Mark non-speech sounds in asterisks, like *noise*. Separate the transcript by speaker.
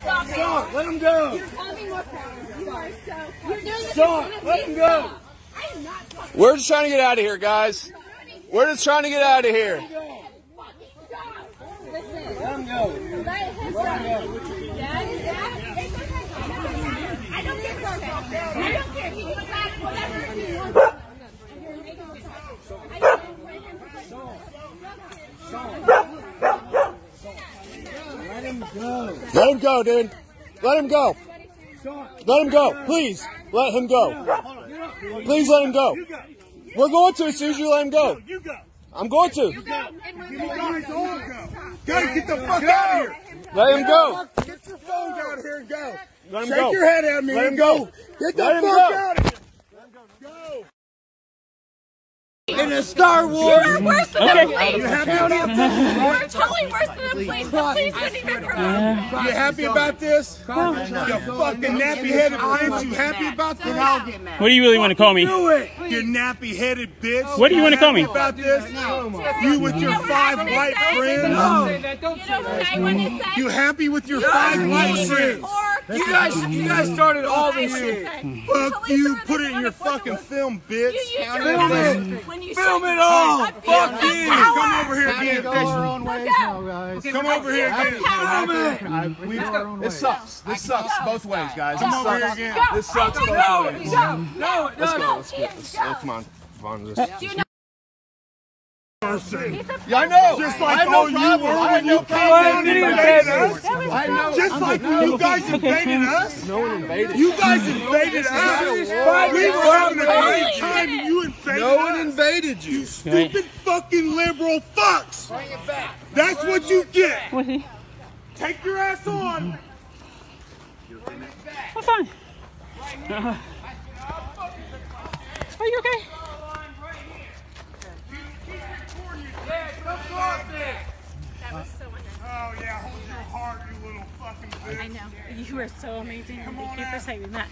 Speaker 1: Stop it.
Speaker 2: Stop, let him go.
Speaker 1: You're causing more problems. You are so. You're doing this.
Speaker 2: Stop,
Speaker 1: in front of
Speaker 2: let him go.
Speaker 1: I am not.
Speaker 3: We're just trying to get out of here, guys. We're just trying to get out of here.
Speaker 1: fucking stop. Listen.
Speaker 2: Let him go.
Speaker 1: Let him go. Dad, Dad, it's okay. I don't care. I don't care. He can back whatever he wants. I don't
Speaker 2: Let him go.
Speaker 3: Let him go, dude. Let him go. Let him go. Please, let him go.
Speaker 2: Hold on, get up.
Speaker 3: Please let him go. We're going to as soon as you let him go. I'm going to.
Speaker 2: You guys go. Get the fuck out of here.
Speaker 3: Let him go.
Speaker 2: Get your phones out of here and go.
Speaker 3: Let him
Speaker 2: Shake
Speaker 3: go.
Speaker 2: your head at me
Speaker 3: Let him
Speaker 2: go.
Speaker 3: go.
Speaker 2: Get the fuck out of here.
Speaker 4: In a Star Wars.
Speaker 1: You're worse than
Speaker 5: Okay.
Speaker 1: the police.
Speaker 2: You happy about this?
Speaker 1: You're totally worse than the police. The police wouldn't even promote.
Speaker 2: You happy about this? You fucking nappy-headed bitch. You happy about this?
Speaker 5: What do you really want to call me?
Speaker 2: Do it. You nappy-headed bitch.
Speaker 5: What do you wanna call me?
Speaker 2: About this? You with your five white friends.
Speaker 1: You know what I want to say?
Speaker 2: You happy with your five white friends?
Speaker 1: Or
Speaker 4: You guys, you guys started all this shit.
Speaker 2: Fuck you. Put it in your fucking film, bitch.
Speaker 1: You used your
Speaker 4: Film it.
Speaker 1: when you
Speaker 4: Film it all. Fuck you.
Speaker 1: power.
Speaker 2: Come over here again.
Speaker 6: our own ways now, guys.
Speaker 2: Come over here again.
Speaker 1: Power.
Speaker 3: This sucks. This sucks both ways, guys.
Speaker 2: Come over here again.
Speaker 3: This sucks both ways.
Speaker 4: No, no,
Speaker 3: Let's
Speaker 4: no.
Speaker 3: go. Let's get. Oh, come on. Come on.
Speaker 2: Person.
Speaker 3: Yeah, I know.
Speaker 2: Just
Speaker 3: I
Speaker 2: like all
Speaker 3: no
Speaker 2: you
Speaker 3: problem.
Speaker 2: were when you
Speaker 3: no
Speaker 2: came
Speaker 3: problem.
Speaker 2: and invaded us.
Speaker 3: I know.
Speaker 2: Just like you guys invaded us.
Speaker 3: No one invaded.
Speaker 2: You guys invaded us. We were having a great time and you invaded
Speaker 3: No one invaded you.
Speaker 2: You Stupid fucking liberal fucks. Bring it back. That's what you get. Take your ass on.
Speaker 5: I'm fine. *laughs* Are you okay?
Speaker 1: that was so unnecessary.
Speaker 2: Oh yeah, hold your heart, you little fucking bitch.
Speaker 7: I know. You are so amazing. Thank you for saying that.